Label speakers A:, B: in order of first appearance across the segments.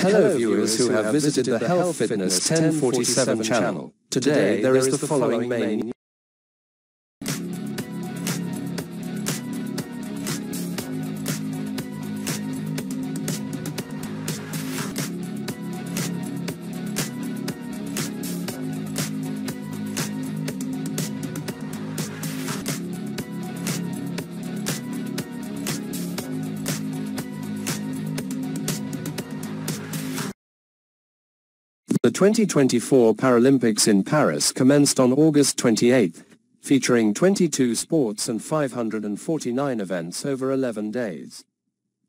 A: Hello viewers who have visited the Health Fitness 1047 channel. Today there is the following main The 2024 Paralympics in Paris commenced on August 28, featuring 22 sports and 549 events over 11 days.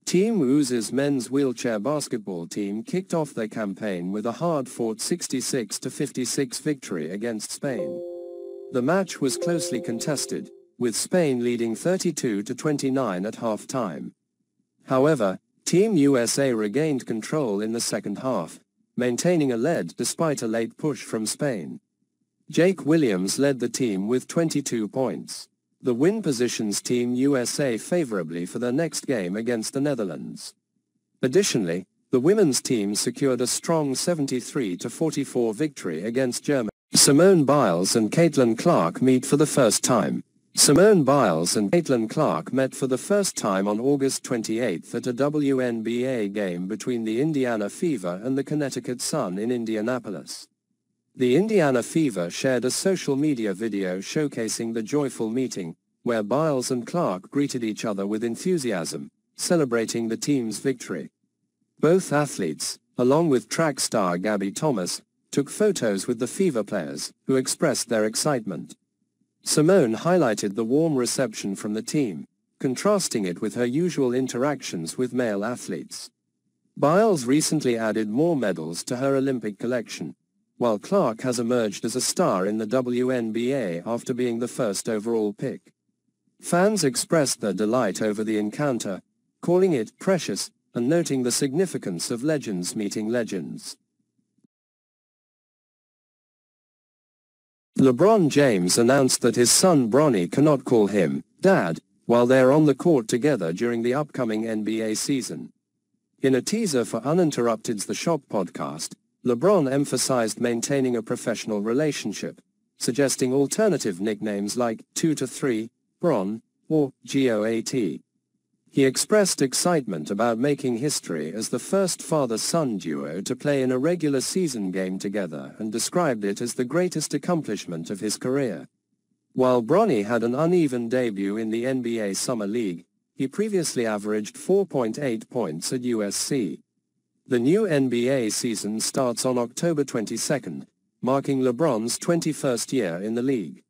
A: Team Ooze's men's wheelchair basketball team kicked off their campaign with a hard-fought 66-56 victory against Spain. The match was closely contested, with Spain leading 32-29 at half-time. However, Team USA regained control in the second half, maintaining a lead despite a late push from Spain. Jake Williams led the team with 22 points. The win positions Team USA favorably for their next game against the Netherlands. Additionally, the women's team secured a strong 73-44 victory against Germany. Simone Biles and Caitlin Clark meet for the first time. Simone Biles and Caitlin Clark met for the first time on August 28 at a WNBA game between the Indiana Fever and the Connecticut Sun in Indianapolis. The Indiana Fever shared a social media video showcasing the joyful meeting, where Biles and Clark greeted each other with enthusiasm, celebrating the team's victory. Both athletes, along with track star Gabby Thomas, took photos with the Fever players, who expressed their excitement. Simone highlighted the warm reception from the team, contrasting it with her usual interactions with male athletes. Biles recently added more medals to her Olympic collection, while Clark has emerged as a star in the WNBA after being the first overall pick. Fans expressed their delight over the encounter, calling it precious and noting the significance of legends meeting legends. LeBron James announced that his son Bronny cannot call him dad while they're on the court together during the upcoming NBA season. In a teaser for Uninterrupted's The Shop podcast, LeBron emphasized maintaining a professional relationship, suggesting alternative nicknames like 2 to 3, Bron, or GOAT. He expressed excitement about making history as the first father-son duo to play in a regular season game together and described it as the greatest accomplishment of his career. While Bronny had an uneven debut in the NBA Summer League, he previously averaged 4.8 points at USC. The new NBA season starts on October 22, marking LeBron's 21st year in the league.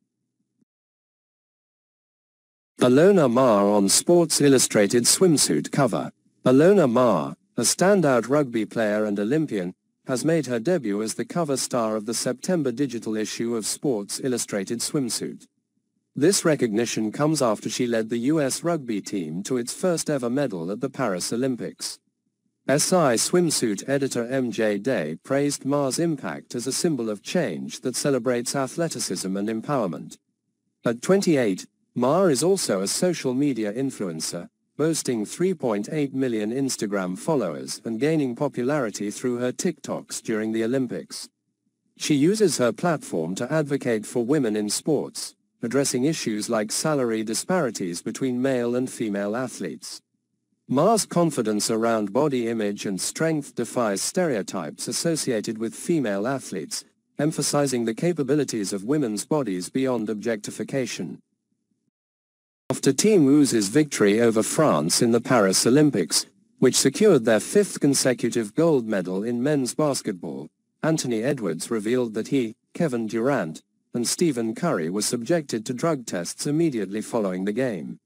A: Ilona Maher on Sports Illustrated swimsuit cover. Ilona Maher, a standout rugby player and Olympian, has made her debut as the cover star of the September digital issue of Sports Illustrated swimsuit. This recognition comes after she led the U.S. rugby team to its first ever medal at the Paris Olympics. SI swimsuit editor MJ Day praised Maher's impact as a symbol of change that celebrates athleticism and empowerment. At 28, Maher is also a social media influencer, boasting 3.8 million Instagram followers and gaining popularity through her TikToks during the Olympics. She uses her platform to advocate for women in sports, addressing issues like salary disparities between male and female athletes. Maher's confidence around body image and strength defies stereotypes associated with female athletes, emphasizing the capabilities of women's bodies beyond objectification. After Team Ooze's victory over France in the Paris Olympics, which secured their fifth consecutive gold medal in men's basketball, Anthony Edwards revealed that he, Kevin Durant, and Stephen Curry were subjected to drug tests immediately following the game.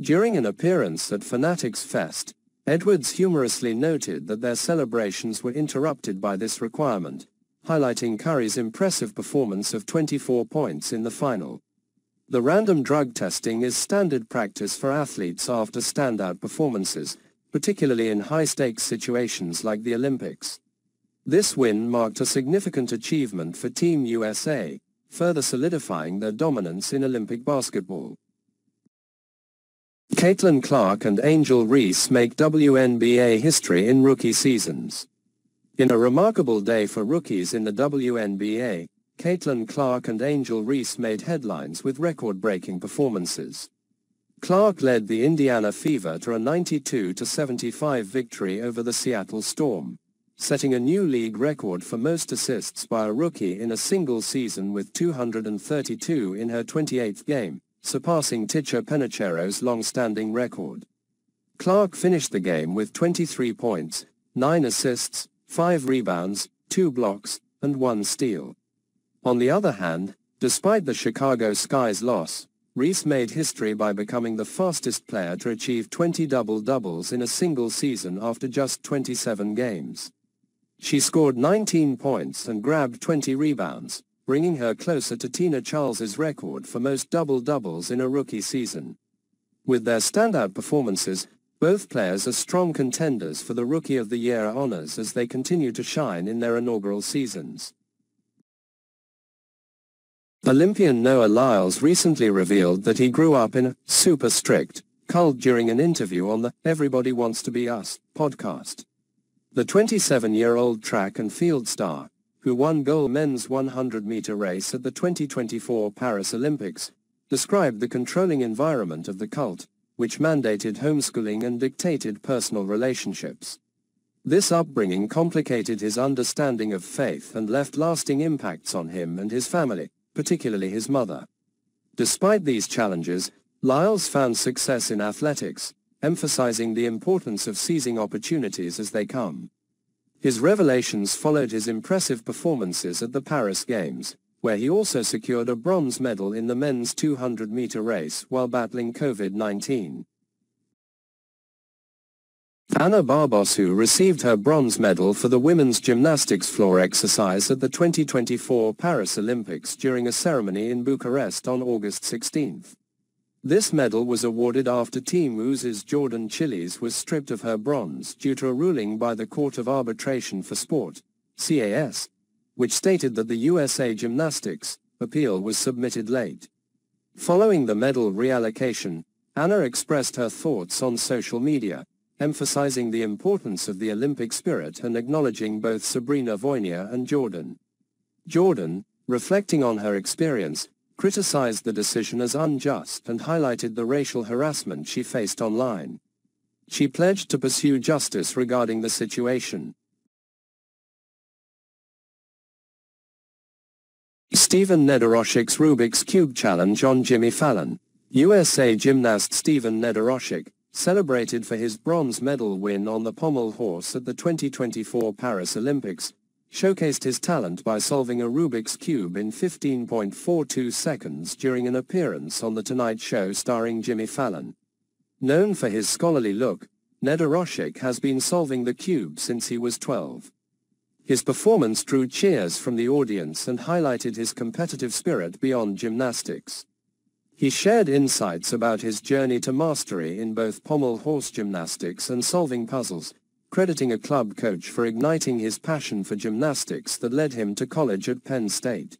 A: During an appearance at Fanatics Fest, Edwards humorously noted that their celebrations were interrupted by this requirement, highlighting Curry's impressive performance of 24 points in the final. The random drug testing is standard practice for athletes after standout performances, particularly in high-stakes situations like the Olympics. This win marked a significant achievement for Team USA, further solidifying their dominance in Olympic basketball. Caitlin Clark and Angel Reese make WNBA history in rookie seasons. In a remarkable day for rookies in the WNBA, Caitlin Clark and Angel Reese made headlines with record-breaking performances. Clark led the Indiana Fever to a 92-75 victory over the Seattle Storm, setting a new league record for most assists by a rookie in a single season with 232 in her 28th game, surpassing Ticha Penicheiro's long-standing record. Clark finished the game with 23 points, 9 assists, 5 rebounds, 2 blocks, and 1 steal. On the other hand, despite the Chicago Sky's loss, Reese made history by becoming the fastest player to achieve 20 double-doubles in a single season after just 27 games. She scored 19 points and grabbed 20 rebounds, bringing her closer to Tina Charles's record for most double-doubles in a rookie season. With their standout performances, both players are strong contenders for the Rookie of the Year honors as they continue to shine in their inaugural seasons. Olympian Noah Lyles recently revealed that he grew up in a super strict cult during an interview on the Everybody Wants to Be Us podcast. The 27-year-old track and field star, who won gold men's 100-meter race at the 2024 Paris Olympics, described the controlling environment of the cult, which mandated homeschooling and dictated personal relationships. This upbringing complicated his understanding of faith and left lasting impacts on him and his family particularly his mother. Despite these challenges, Lyles found success in athletics, emphasizing the importance of seizing opportunities as they come. His revelations followed his impressive performances at the Paris Games, where he also secured a bronze medal in the men's 200-meter race while battling COVID-19. Ana Barbosu received her bronze medal for the women's gymnastics floor exercise at the 2024 Paris Olympics during a ceremony in Bucharest on August 16. This medal was awarded after Team USA's Jordan Chiles was stripped of her bronze due to a ruling by the Court of Arbitration for Sport, CAS, which stated that the USA Gymnastics appeal was submitted late. Following the medal reallocation, Ana expressed her thoughts on social media, emphasizing the importance of the Olympic spirit and acknowledging both Sabrina Voinea and Jordan. Jordan, reflecting on her experience, criticized the decision as unjust and highlighted the racial harassment she faced online. She pledged to pursue justice regarding the situation. Stephen Nedoroscik's Rubik's Cube Challenge on Jimmy Fallon. USA gymnast Stephen Nedoroscik, celebrated for his bronze medal win on the pommel horse at the 2024 Paris Olympics, showcased his talent by solving a Rubik's Cube in 15.42 seconds during an appearance on The Tonight Show starring Jimmy Fallon. Known for his scholarly look, Nedoroscik has been solving the cube since he was 12. His performance drew cheers from the audience and highlighted his competitive spirit beyond gymnastics. He shared insights about his journey to mastery in both pommel horse gymnastics and solving puzzles, crediting a club coach for igniting his passion for gymnastics that led him to college at Penn State.